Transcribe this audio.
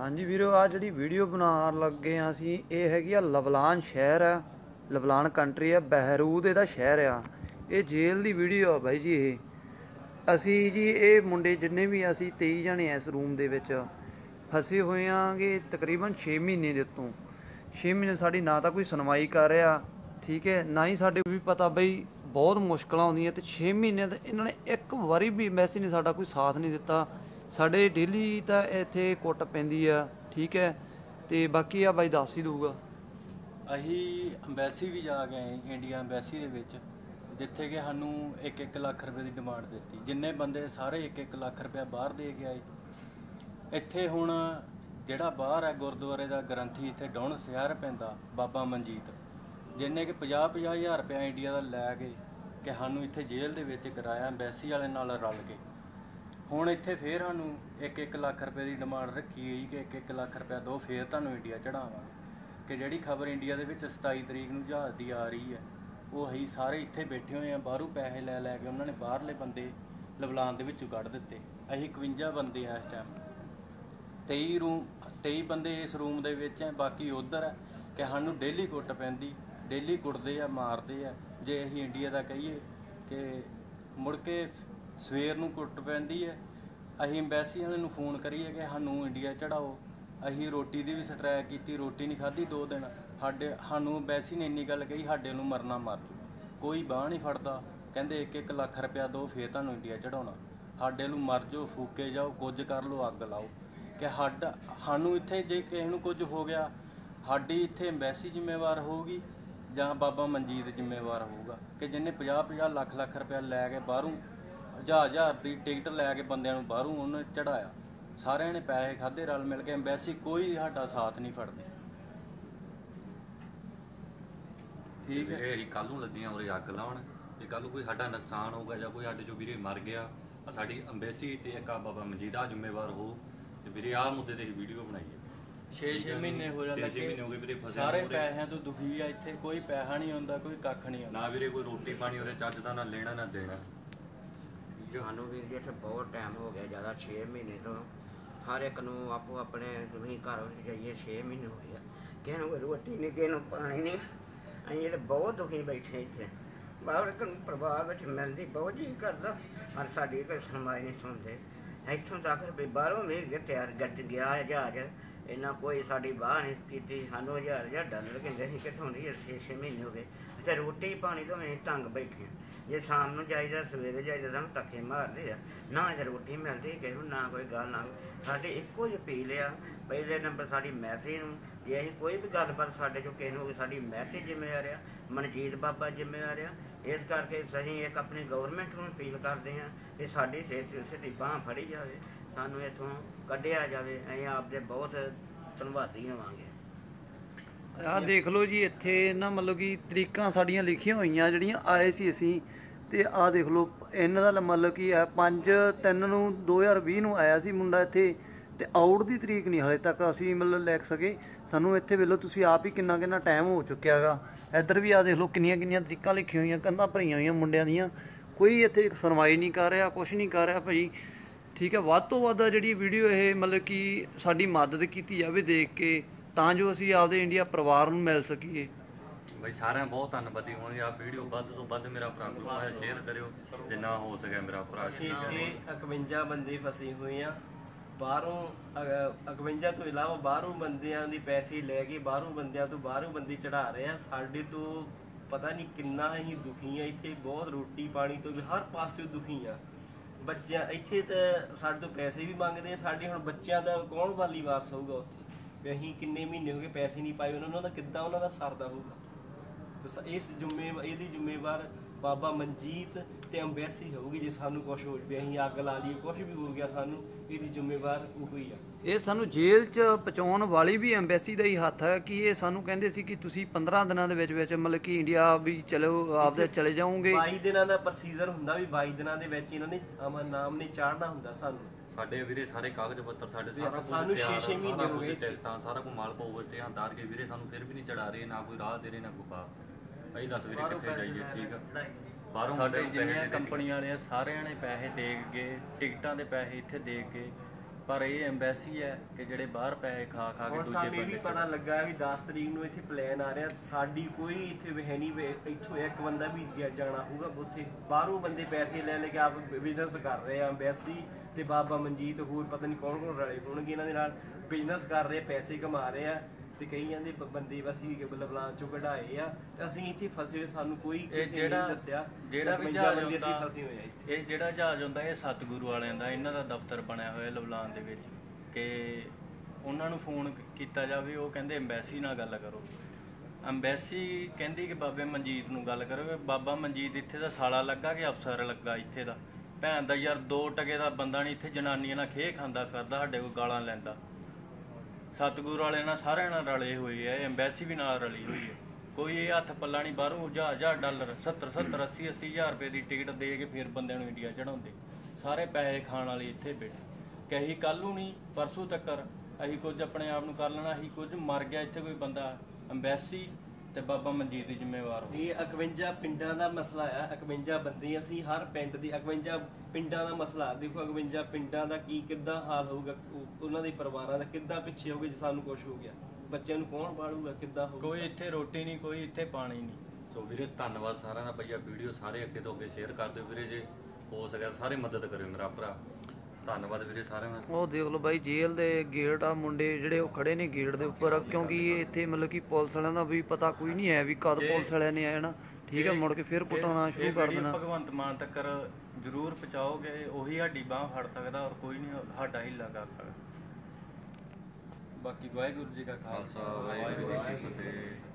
ਹਾਂਜੀ ਵੀਰੋ ਆ ਜਿਹੜੀ ਵੀਡੀਓ ਬਣਾਉਣ ਲੱਗੇ ਆ ਅਸੀਂ, ਇਹ ਹੈਗੀ ਆ ਲਵਲਾਨ ਸ਼ਹਿਰ ਆ। ਲਵਲਾਨ ਕੰਟਰੀ ਆ, ਬਹਿਰੂਦ ਇਹਦਾ ਸ਼ਹਿਰ ਆ। ਇਹ ਜੇਲ੍ਹ ਦੀ ਵੀਡੀਓ ਆ ਬਾਈ ਜੀ ਇਹ। ਅਸੀਂ ਜੀ, ਇਹ ਮੁੰਡੇ ਜਿੰਨੇ ਵੀ ਅਸੀਂ 23 ਜਣੇ ਆ ਇਸ ਰੂਮ ਦੇ ਵਿੱਚ। ਫਸੇ ਹੋਏ ਆਂਗੇ ਤਕਰੀਬਨ 6 ਮਹੀਨੇ ਦੇ ਉੱਤੋਂ। 6 ਮਹੀਨੇ ਸਾਡੀ ਨਾ ਤਾਂ ਕੋਈ ਸੁਣਵਾਈ ਕਰ ਰਿਹਾ, ਠੀਕ ਹੈ, ਨਾ ਹੀ ਸਾਡੇ ਵੀ ਪਤਾ ਬਈ ਬਹੁਤ ਮੁਸ਼ਕਲਾਂ ਆਉਂਦੀਆਂ ਤੇ 6 ਮਹੀਨੇ ਤੇ ਇਹਨਾਂ ਨੇ ਇੱਕ ਵਾਰੀ ਵੀ ਮੈਸੇਜ ਨਹੀਂ, ਸਾਡਾ ਕੋਈ ਸਾਥ ਨਹੀਂ ਦਿੱਤਾ। ਸਾਡੇ ਡੇਲੀ ਤਾਂ ਇੱਥੇ ਕੁੱਟ ਪੈਂਦੀ ਆ, ਠੀਕ ਹੈ, ਤੇ ਬਾਕੀ ਆ ਬਾਈ ਦੱਸ ਹੀ ਦਊਗਾ। ਅਸੀਂ ਅੰਬੈਸੀ ਵੀ ਜਾ ਗਏ ਇੰਡੀਆ ਅੰਬੈਸੀ ਦੇ ਵਿੱਚ, ਜਿੱਥੇ ਕਿ ਸਾਨੂੰ 1-1 ਲੱਖ ਰੁਪਏ ਦੀ ਡਿਮਾਂਡ ਦਿੱਤੀ। ਜਿੰਨੇ ਬੰਦੇ ਸਾਰੇ 1-1 ਲੱਖ ਰੁਪਏ ਬਾਹਰ ਦੇ ਕੇ ਆਏ। ਇੱਥੇ ਹੁਣ ਜਿਹੜਾ ਬਾਹਰ ਹੈ, ਗੁਰਦੁਆਰੇ ਦਾ ਗ੍ਰੰਥੀ, ਇੱਥੇ ਡਾਉਣ ਸ਼ਹਿਰ ਪੈਂਦਾ, ਬਾਬਾ ਮਨਜੀਤ। ਜਿੰਨੇ ਕਿ 50-50 ਹਜ਼ਾਰ ਰੁਪਏ ਇੰਡੀਆ ਦਾ ਲੈ ਕੇ, ਕਿ ਸਾਨੂੰ ਇੱਥੇ ਜੇਲ੍ਹ ਦੇ ਵਿੱਚ ਕਰਾਇਆ, ਅੰਬੈਸੀ ਵਾਲੇ ਨਾਲ ਰਲ ਕੇ। ਹੁਣ ਇੱਥੇ ਫੇਰ ਸਾਨੂੰ 1-1 ਲੱਖ ਰੁਪਏ ਦੀ ਡਿਮਾਂਡ ਰੱਖੀ ਗਈ ਕਿ 1-1 ਲੱਖ ਰੁਪਏ ਦੋ ਫੇਰ ਤੁਹਾਨੂੰ ਇੰਡੀਆ ਚੜਾਵਾਂਗੇ ਕਿ ਜਿਹੜੀ ਖਬਰ ਇੰਡੀਆ ਦੇ ਵਿੱਚ 27 ਤਰੀਕ ਨੂੰ ਜਹਾਜ਼ ਦੀ ਆ ਰਹੀ ਹੈ, ਉਹ ਅਸੀਂ ਸਾਰੇ ਇੱਥੇ ਬੈਠੇ ਹੋਏ ਆ ਬਾਹਰੋਂ ਪੈਸੇ ਲੈ ਲੈ ਕੇ ਉਹਨਾਂ ਨੇ ਬਾਹਰਲੇ ਬੰਦੇ ਲਬਲਾਨ ਦੇ ਵਿੱਚੋਂ ਕੱਢ ਦਿੱਤੇ। ਅਸੀਂ 51 ਬੰਦੇ ਆ ਇਸ ਟਾਈਮ 23 ਰੂਮ 23 ਬੰਦੇ ਇਸ ਰੂਮ ਦੇ ਵਿੱਚ ਆ ਬਾਕੀ ਉਧਰ ਹੈ ਕਿ ਸਾਨੂੰ ਡੇਲੀ ਕੁੱਟ ਪੈਂਦੀ ਡੇਲੀ ਕੁੱਟਦੇ ਆ, ਮਾਰਦੇ ਆ। ਜੇ ਅਸੀਂ ਇੰਡੀਆ ਦਾ ਕਹੀਏ ਕਿ ਮੁੜ ਕੇ ਸਵੇਰ ਨੂੰ ਕੁੱਟ ਪੈਂਦੀ ਹੈ। ਅਸੀਂ ਐਮਬੈਸੀ ਵਾਲਿਆਂ ਨੂੰ ਫੋਨ ਕਰੀਏ ਕਿ ਸਾਨੂੰ ਇੰਡੀਆ ਚੜਾਓ ਅਸੀਂ ਰੋਟੀ ਦੀ ਵੀ ਸਟ੍ਰੈਕ ਕੀਤੀ, ਰੋਟੀ ਨਹੀਂ ਖਾਧੀ ਦੋ ਦਿਨ। ਸਾਡੇ, ਸਾਨੂੰ ਐਮਬੈਸੀ ਨੇ ਇੰਨੀ ਗੱਲ ਕਹੀ, ਸਾਡੇ ਨੂੰ ਮਰਨਾ ਮਰ ਜੂ। ਕੋਈ ਬਾਹ ਨਹੀਂ ਫੜਦਾ। ਕਹਿੰਦੇ 1-1 ਲੱਖ ਰੁਪਇਆ ਦੋ, ਫੇਰ ਤੁਹਾਨੂੰ ਇੰਡੀਆ ਚੜਾਉਣਾ ਸਾਡੇ ਨੂੰ ਮਰ ਜਾਓ, ਫੂਕੇ ਜਾਓ, ਕੁਝ ਕਰ ਲਓ, ਅੱਗ ਲਾਓ। ਕਿ ਹੱਡ, ਸਾਨੂੰ ਇੱਥੇ ਜੇ ਕਿਸੇ ਨੂੰ ਕੁਝ ਹੋ ਗਿਆ, ਸਾਡੀ ਇੱਥੇ ਐਮਬੈਸੀ ਜ਼ਿੰਮੇਵਾਰ ਹੋਊਗੀ ਜਾਂ ਬਾਬਾ ਮਨਜੀਤ ਜ਼ਿੰਮੇਵਾਰ ਹੋਊਗਾ। ਕਿ ਜਿਹਨੇ 50-50 ਲੱਖ ਲੱਖ ਰੁਪਇਆ ਲੈ ਕੇ ਬਾਹਰੋਂ ਹਜ਼ਾਰ ਹਜ਼ਾਰ ਦੀ ਟਿਕਟ ਲੈ ਕੇ ਬੰਦਿਆਂ ਨੂੰ ਬਾਹਰੋਂ ਉਹਨੇ ਚੜਾਇਆ ਸਾਰਿਆਂ ਨੇ ਪੈਸੇ ਖਾਦੇ ਰਲ ਮਿਲ ਕੇ ਐਮਬੈਸੀ ਕੋਈ ਸਾਡਾ ਸਾਥ ਨਹੀਂ ਫੜਦੀ। ਠੀਕ ਹੈ। ਅਸੀਂ ਕੱਲ ਨੂੰ ਲੱਗੀਆਂ ਉਰੇ ਅੱਗ ਲਾਉਣ। ਤੇ ਕੱਲ ਨੂੰ ਕੋਈ ਸਾਡਾ ਨੁਕਸਾਨ ਹੋਊਗਾ ਜਾਂ ਕੋਈ ਸਾਡੇ ਚੋਂ ਵੀਰੇ ਮਰ ਗਿਆ ਸਾਡੀ ਅੰਬੈਸੀ ਤੇ ਇੱਕ ਆ ਬਾਬਾ ਮਜੀਦਾ ਜ਼ਿੰਮੇਵਾਰ ਹੋ ਤੇ ਵੀਰੇ ਆਹ ਮੁੱਦੇ ਤੇ ਵੀਡੀਓ ਬਣਾਈ ਹੈ 6-6 ਮਹੀਨੇ ਹੋ ਵੀਰੇ ਫਸਿਆ ਸਾਰੇ। ਪੈਸਿਆਂ ਤੋਂ ਦੁਖੀ ਆ ਇੱਥੇ। ਕੋਈ ਪੈਸਾ ਨਹੀਂ ਆਉਂਦਾ ਕੋਈ ਕੱਖ ਨਹੀਂ ਆਉਂਦਾ। ਨਾ ਵੀਰੇ ਕੋਈ ਰੋਟੀ ਪਾਣੀ ਉਰੇ ਚੱਜ ਦਾ ਨਾ ਲੈਣਾ ਨਾ ਦੇਣਾ। ਸਾਨੂੰ ਵੀ ਇੱਥੇ ਬਹੁਤ ਟਾਈਮ ਹੋ ਗਿਆ, ਜ਼ਿਆਦਾ 6 ਮਹੀਨੇ ਤੋਂ। ਹਰ ਇੱਕ ਨੂੰ ਆਪੋ ਆਪਣੇ ਤੁਸੀਂ ਘਰ ਵਿੱਚ ਜਾਈਏ 6 ਮਹੀਨੇ ਹੋ ਗਏ ਕਿਸੇ ਨੂੰ ਕੋਈ ਰੋਟੀ ਨਹੀਂ ਕਿਸੇ ਨੂੰ ਪਾਣੀ ਨਹੀਂ ਅਸੀਂ ਤੇ ਬਹੁਤ ਦੁਖੀ ਬੈਠੇ ਇੱਥੇ। ਬਾਹਰ ਇੱਕ ਨੂੰ ਪਰਿਵਾਰ ਵਿੱਚ ਮਿਲਦੀ ਬਹੁਤ ਜੀ ਕਰਦਾ, ਪਰ ਸਾਡੀ ਕੋਈ ਸੁਣਵਾਈ ਨਹੀਂ ਸੁਣਦੇ। ਇੱਥੋਂ ਤੱਕ ਵੀ ਬਾਹਰੋਂ ਵੀ ਤਿਆਰ ਗੱਟ ਗਿਆ, ਜਹਾਜ਼ ਇਹਨਾਂ ਕੋਈ ਸਾਡੀ ਬਾਹ ਨਹੀਂ ਕੀਤੀ, ਸਾਨੂੰ ਹਜ਼ਾਰ ਹਜ਼ਾਰ ਡਾਲਰ ਕਹਿੰਦੇ ਸੀ ਕਿੱਥੋਂ ਦੀ 6-6 ਮਹੀਨੇ ਹੋ ਗਏ। ਅੱਛਾ, ਰੋਟੀ ਪਾਣੀ ਤੋਂ ਅਸੀਂ ਤੰਗ ਬੈਠੇ ਹਾਂ। ਜੇ ਸ਼ਾਮ ਨੂੰ ਜਾਈਦਾ, ਸਵੇਰੇ ਜਾਈਦਾ, ਸਾਨੂੰ ਧੱਕੇ ਮਾਰਦੇ ਆ। ਨਾ ਜੇ ਰੋਟੀ ਮਿਲਦੀ, ਕਿਸੇ ਨੂੰ ਨਾ ਕੋਈ ਗੱਲ, ਨਾ ਸਾਡੇ ਇੱਕੋ ਹੀ ਅਪੀਲ ਆ ਪਹਿਲੇ ਨੰਬਰ ਸਾਡੀ ਮੈਸੇਜ ਨੂੰ, ਜੇ ਅਸੀਂ ਕੋਈ ਵੀ ਗੱਲਬਾਤ ਸਾਡੇ ਚੋਂ ਕਿਸੇ ਨੂੰ, ਸਾਡੀ ਮੈਸੇਜ ਜ਼ਿੰਮੇਵਾਰ ਆ, ਮਨਜੀਤ ਬਾਬਾ ਜ਼ਿੰਮੇਵਾਰ ਆ, ਇਸ ਕਰਕੇ ਸਹੀ ਇੱਕ ਆਪਣੀ ਗਵਰਨਮੈਂਟ ਨੂੰ ਅਪੀਲ ਕਰਦੇ ਆ ਕਿ ਸਾਡੀ ਸਿਹਤ ਸਿਹਤ ਦੀ ਬਾਹ ਫੜੀ ਜਾਵੇ। ਸਾਨੂੰ ਇੱਥੋਂ ਕੱਢਿਆ ਜਾਵੇ, ਅਸੀਂ ਆਪਦੇ ਬਹੁਤ ਧੰਨਵਾਦੀ ਹੋਵਾਂਗੇ। ਆਹ ਦੇਖ ਲਓ ਜੀ, ਇੱਥੇ ਨਾ ਮਤਲਬ ਕਿ ਤਰੀਕਾਂ ਸਾਡੀਆਂ ਲਿਖੀਆਂ ਹੋਈਆਂ, ਜਿਹੜੀਆਂ ਆਏ ਸੀ ਅਸੀਂ, ਤੇ ਆਹ ਦੇਖ ਲਓ, ਇਹਨਾਂ ਦਾ ਮਤਲਬ ਕੀ ਹੈ 5 3 ਨੂੰ 2020 ਨੂੰ ਆਇਆ ਸੀ ਮੁੰਡਾ ਇੱਥੇ, ਤੇ ਆਊਟ ਦੀ ਤਰੀਕ ਨਹੀਂ ਹਲੇ ਤੱਕ ਅਸੀਂ ਮਤਲਬ ਲੈ ਸਕੇ। ਸਾਨੂੰ ਇੱਥੇ ਵੇਲੋ ਤੁਸੀਂ ਆਪ ਹੀ ਕਿੰਨਾ ਕਿੰਨਾ ਟਾਈਮ ਹੋ ਚੁੱਕਿਆ ਚੁੱਕਿਆਗਾ ਇੱਧਰ ਵੀ ਆ ਦੇਖ ਲਓ, ਕਿੰਨੀਆਂ ਕਿੰਨੀਆਂ ਤਰੀਕਾਂ ਲਿਖੀਆਂ ਹੋਈਆਂ, ਕੰਧਾਂ ਭਰੀਆਂ ਹੋਈਆਂ ਮੁੰਡਿਆਂ ਦੀਆਂ। ਕੋਈ ਇੱਥੇ ਸੁਣਵਾਈ ਨਹੀਂ ਕਰ ਰਿਹਾ ਕੁਝ ਨਹੀਂ ਕਰ ਰਿਹਾ ਭਾਈ ਠੀਕ ਹੈ ਵੱਧ ਤੋਂ ਵੱਧ ਆ ਜਿਹੜੀ ਵੀਡੀਓ ਇਹ ਮਤਲਬ ਕਿ ਸਾਡੀ ਮਦਦ ਕੀਤੀ ਜਾਵੇ ਦੇਖ ਕੇ ਤਾਂ ਜੋ ਅਸੀਂ ਆਪਦੇ ਇੰਡੀਆ ਪਰਿਵਾਰ ਨੂੰ ਮਿਲ ਸਕੀਏ। ਬਈ ਸਾਰਿਆਂ ਬਹੁਤ ਧੰਨਵਾਦੀ ਹੋਣਗੇ ਆ ਵੀਡੀਓ ਵੱਧ ਤੋਂ ਵੱਧ ਮੇਰਾ ਭਰਾ ਗਰੁੱਪ ਆ ਸ਼ੇਅਰ ਕਰਿਓ ਜਿੰਨਾ ਹੋ ਸਕੇ ਮੇਰਾ ਭਰਾ ਅਸੀਂ ਇੱਥੇ 51 ਬੰਦੇ ਫਸੇ ਹੋਏ ਆ। ਬਾਹਰੋਂ ਅਗ- 51 ਤੋਂ ਇਲਾਵਾ ਬਾਹਰੋਂ ਬੰਦਿਆਂ ਦੀ ਪੈਸੇ ਲੈ ਕੇ ਬਾਹਰੋਂ ਬੰਦਿਆਂ ਤੋਂ ਬਾਹਰੋਂ ਬੰਦੇ ਚੜਾ ਰਹੇ ਆ। ਸਾਡੇ ਤੋਂ ਪਤਾ ਨਹੀਂ ਕਿੰਨਾ ਅਸੀਂ ਦੁਖੀ ਆ। ਇੱਥੇ ਬਹੁਤ ਰੋਟੀ ਪਾਣੀ ਤੋਂ ਵੀ ਹਰ ਪਾਸਿਓਂ ਦੁਖੀ ਆ। ਬੱਚਿਆਂ, ਇੱਥੇ ਤਾਂ ਸਾਡੇ ਤੋਂ ਪੈਸੇ ਵੀ ਮੰਗਦੇ ਆ, ਸਾਡੇ ਹੁਣ ਬੱਚਿਆਂ ਦਾ ਕੌਣ ਵਾਲੀ ਵਾਰਸ ਹੋਊਗਾ ਉੱਥੇ? ਵੀ ਅਸੀਂ ਕਿੰਨੇ ਮਹੀਨੇ ਹੋ ਗਏ ਪੈਸੇ ਨਹੀਂ ਪਾਏ ਉਹਨਾਂ ਨੂੰ ਉਹਦਾ ਕਿੱਦਾਂ ਉਹਨਾਂ ਦਾ ਸਰਦਾ ਹੋਊਗਾ? ਤੇ ਸ- ਇਸ ਜ਼ਿੰਮੇ ਇਹਦੀ ਜ਼ਿੰਮੇਵਾਰ ਬਾਬਾ ਮਨਜੀਤ ਤੇ ਅੰਬੈਸੀ ਹੋਊਗੀ ਜੇ ਸਾਨੂੰ ਕੁਝ ਹੋ ਜਵੇ ਅਸੀਂ ਅੱਗ ਲਾ ਲਈਏ ਕੁਝ ਵੀ ਹੋ ਗਿਆ ਸਾਨੂੰ ਇਹਦੀ ਜ਼ਿੰਮੇਵਾਰ ਉਹ ਹੀ ਆ। ਇਹ ਸਾਨੂੰ ਜੇਲ੍ਹ 'ਚ ਪਹੁੰਚਾਉਣ ਵਾਲੀ ਵੀ ਐਮਬੈਸੀ ਦਾ ਹੀ ਹੱਥ ਹੈ ਕਿ ਇਹ ਸਾਨੂੰ ਕਹਿੰਦੇ ਸੀ ਕਿ ਤੁਸੀਂ 15 ਦਿਨਾਂ ਦੇ ਵਿੱਚ ਵਿੱਚ ਮਤਲਬ ਕਿ ਇੰਡੀਆ ਵੀ ਚਲੋ ਆਪਦੇ ਚਲੇ ਜਾਓਗੇ। 22 ਦਿਨਾਂ ਦਾ ਪ੍ਰੋਸੀਜਰ ਹੁੰਦਾ ਵੀ 22 ਦਿਨਾਂ ਦੇ ਵਿੱਚ ਇਹਨਾਂ ਨੇ ਅਮਰ ਨਾਮ ਨੇ ਚਾੜਨਾ ਹੁੰਦਾ ਸਾਨੂੰ। ਸਾਡੇ ਵੀਰੇ ਸਾਰੇ ਕਾਗਜ਼ ਪੱਤਰ ਸਾਡੇ ਸਾਰਾ ਕੁਝ ਸਾਨੂੰ ਤਿਆਰ ਆ, ਛੇ-ਛੇ ਮਹੀਨੇ ਸਾਰਾ ਹੋ ਗਏ। ਟਿਕਟਾਂ ਸਾਰਾ ਕੁਝ ਮਾਲ ਪਾਉ ਤੇ ਆਂਦਾਰ ਕੇ ਵੀਰੇ ਸਾਨੂੰ ਫਿਰ ਵੀ ਨਹੀਂ ਚੜਾ ਰਹੇ ਨਾ ਕੋਈ ਰਾਹ ਦੇ ਰਹੇ ਨਾ ਕੋਈ ਪਾਸ ਅਸੀਂ ਦੱਸ ਵੀਰੇ ਕਿੱਥੇ ਜਾਈਏ ਠੀਕ ਆ। ਬਾਹਰੋਂ ਸਾਡੇ ਪੈਸੇ ਜਿੰਨੀਆਂ। ਕੰਪਨੀਆਂ ਵਾਲੇ ਆ, ਸਾਰਿਆਂ ਨੇ ਪੈਸੇ ਦੇ ਕੇ ਟਿਕਟਾਂ ਦੇ ਪੈਸੇ ਇੱਥੇ ਦੇ ਕੇ ਪਰ ਇਹ ਐਮਬੈਸੀ ਹੈ ਕਿ ਜਿਹੜੇ ਬਾਹਰ ਪੈਸੇ ਖਾ ਖਾ ਕੇ ਦੂਜੇ ਸਾਨੂੰ ਇਹ ਵੀ ਬੰਦੇ ਪਤਾ ਲੱਗਾ ਵੀ 10 ਤਰੀਕ ਨੂੰ ਇੱਥੇ ਪਲਾਨ ਆ ਰਿਹਾ। ਸਾਡੀ ਕੋਈ ਇੱਥੇ ਹੈ ਨਹੀਂ ਇੱਥੋਂ ਇੱਕ ਬੰਦਾ ਵੀ ਗਿਆ- ਜਾਣਾ ਹੋਊਗਾ ਉੱਥੇ। ਬਾਹਰੋਂ ਬੰਦੇ ਪੈਸੇ ਲੈ ਲੈ ਕੇ ਆਪ ਬਿਜ਼ਨਸ ਕਰ ਰਹੇ ਆ ਐਮਬੈਸੀ ਤੇ ਬਾਬਾ ਮਨਜੀਤ ਹੋਰ ਪਤਾ ਨਹੀਂ ਕੌਣ ਕੌਣ ਰਲੇ ਹੋਣਗੇ ਇਹਨਾਂ ਦੇ ਨਾਲ। ਬਿਜ਼ਨਸ ਕਰ ਰਹੇ ਪੈਸੇ ਕਮਾ ਰਹੇ ਆ। ਤੇ ਕਈ ਜਾਂਦੇ ਬ- ਬੰਦੇ ਵਸੀ ਲਵਲਾਨ ਚੋਂ ਕਢਾਏ ਆ ਤੇ ਅਸੀਂ ਇੱਥੇ ਫਸੇ ਸਾਨੂੰ ਕੋਈ ਇਹ ਕਿਸੇ ਨੇ ਜਿਹੜਾ ਨਹੀਂ ਦੱਸਿਆ ਜਿਹੜਾ ਵੀ 52 ਜਹਾਜ਼ ਬੰਦੇ ਅਸੀਂ ਹੁੰਦਾ ਫਸੇ ਹੋਏ ਆ ਇੱਥੇ। ਇਹ ਜਿਹੜਾ ਜਹਾਜ਼ ਹੁੰਦਾ ਇਹ ਸਤਿਗੁਰੂ ਵਾਲਿਆਂ ਦਾ ਇਹਨਾਂ ਦਾ ਦਫ਼ਤਰ ਬਣਿਆ ਹੋਇਆ ਲਵਲਾਨ ਦੇ ਵਿੱਚ ਕਿ ਉਹਨਾਂ ਨੂੰ ਫੋਨ ਕੀਤਾ ਜਾਵੇ ਉਹ ਕਹਿੰਦੇ ਐਮਬੈਸੀ ਨਾਲ ਗੱਲ ਕਰੋ। ਐਮਬੈਸੀ ਕਹਿੰਦੀ ਕਿ ਬਾਬੇ ਮਨਜੀਤ ਨੂੰ ਗੱਲ ਕਰੋ ਕਿ ਬਾਬਾ ਮਨਜੀਤ ਇੱਥੇ ਦਾ ਸਾਲਾ ਲੱਗਾ ਕਿ ਅਫਸਰ ਲੱਗਾ ਇੱਥੇ ਦਾ? ਭੈਣ ਦਾ ਯਾਰ ਦੋ ਟਕੇ ਦਾ ਬੰਦਾ ਨਹੀਂ ਇੱਥੇ ਜਨਾਨੀਆਂ ਨਾਲ ਖੇ ਖਾਂਦਾ ਫਿਰਦਾ ਸਾਡੇ ਕੋਲ ਗਾਲਾਂ ਲੈਂਦਾ। ਸਤਿਗੁਰੂ ਵਾਲਿਆਂ ਨਾਲ ਸਾਰਿਆਂ ਨਾਲ ਰਲੇ ਹੋਏ ਆ ਐਮਬੈਸੀ ਵੀ ਨਾਲ ਰਲੀ ਹੋਈ ਹੈ ਕੋਈ ਇਹ ਹੱਥ ਪੱਲਾ ਨਹੀਂ, ਬਾਹਰੋਂ ਹਜ਼ਾਰ ਹਜ਼ਾਰ ਡਾਲਰ 70 70 80 80 ਹਜ਼ਾਰ ਰੁਪਏ ਦੀ ਟਿਕਟ ਦੇ ਕੇ ਫਿਰ ਬੰਦਿਆਂ ਨੂੰ ਇੰਡੀਆ ਚੜਾਉਂਦੇ ਸਾਰੇ ਪੈਸੇ ਖਾਣ ਵਾਲੇ ਇੱਥੇ ਬੈਠੇ। ਕਹੀ ਕੱਲ ਨੂੰ ਨਹੀਂ, ਪਰਸੋਂ ਤੱਕਰ ਅਸੀਂ ਕੁਝ ਆਪਣੇ ਆਪ ਨੂੰ ਕਰ ਲੈਣਾ, ਅਸੀਂ ਕੁਝ ਮਰ ਗਿਆ, ਇੱਥੇ ਕੋਈ ਬੰਦਾ ਐਮਬੈਸੀ ਤੇ ਬਾਬਾ ਮਨਜੀਤ ਦੀ ਜ਼ਿੰਮੇਵਾਰ ਹੋ। ਇਹ 51 ਪਿੰਡਾਂ ਦਾ ਮਸਲਾ ਆ 51 ਬੰਦੇ ਅਸੀਂ ਹਰ ਪਿੰਡ ਦੀ 51 ਪਿੰਡਾਂ ਦਾ ਮਸਲਾ। ਦੇਖੋ 51 ਪਿੰਡਾਂ ਦਾ ਕੀ ਕਿੱਦਾਂ ਹਾਲ ਹੋਊਗਾ ਉਹ- ਉਹਨਾਂ ਦੇ ਪਰਿਵਾਰਾਂ ਦਾ ਕਿੱਦਾਂ ਪਿੱਛੇ ਹੋਗੇ ਜੇ ਸਾਨੂੰ ਕੁਝ ਹੋ ਗਿਆ। ਬੱਚਿਆਂ ਨੂੰ ਕੌਣ ਪਾਲੂਗਾ ਕਿੱਦਾਂ ਹੋਊਗਾ? ਕੋਈ ਇੱਥੇ ਰੋਟੀ ਨਹੀਂ ਕੋਈ ਇੱਥੇ ਪਾਣੀ ਨਹੀਂ। ਸੋ ਵੀਰੇ ਧੰਨਵਾਦ ਸਾਰਿਆਂ ਦਾ। ਭਈਆ ਵੀਡੀਓ ਸਾਰੇ ਅੱਗੇ ਤੋਂ ਅੱਗੇ ਸ਼ੇਅਰ ਕਰ ਦਿਓ ਵੀਰੇ ਜੇ ਹੋ ਸਕਿਆ ਸਾਰੇ ਮਦਦ ਕਰਿਓ ਮੇਰਾ ਭਰਾ। ਧੰਨਵਾਦ ਵੀਰੇ ਸਾਰਿਆਂ ਦਾ। ਉਹ ਦੇਖ ਲਓ ਬਾਈ ਜੇਲ੍ਹ ਦੇ ਗੇਟ ਆ ਮੁੰਡੇ ਜਿਹੜੇ ਉਹ ਖੜੇ ਨੇ ਗੇਟ ਦੇ ਉੱਪਰ ਕਿਉਂਕਿ ਇਹ ਇੱਥੇ ਮਤਲਬ ਕਿ ਪੁਲਿਸ ਵਾਲਿਆਂ ਦਾ ਵੀ ਪਤਾ ਕੋਈ ਨਹੀਂ ਹੈ ਵੀ ਕਦ ਪੁਲਿਸ ਵਾਲਿਆਂ ਨੇ ਆਣਾ ਠੀਕ ਹੈ ਮੁੜ ਕੇ ਫਿਰ ਕੁੱਟਣਾ ਸ਼ੁਰੂ ਕਰ ਦੇਣਾ। ਭਗਵੰਤ ਮਾਨ ਤੱਕ ਜ਼ਰੂਰ ਪਹੁੰਚਾਓਗੇ ਉਹੀ ਸਾਡੀ ਬਾਹ ਫੜ ਸਕਦਾ ਔਰ ਕੋਈ ਨਹੀਂ ਸਾਡਾ ਹਿੱਲਾ ਕਰ ਸਕਦਾ। ਬਾਕੀ ਵਾਹਿਗੁਰੂ ਜੀ ਕਾ ਖਾਲਸਾ ਵਾਹਿਗੁਰੂ ਜੀ ਕੀ ਫਤਿਹ।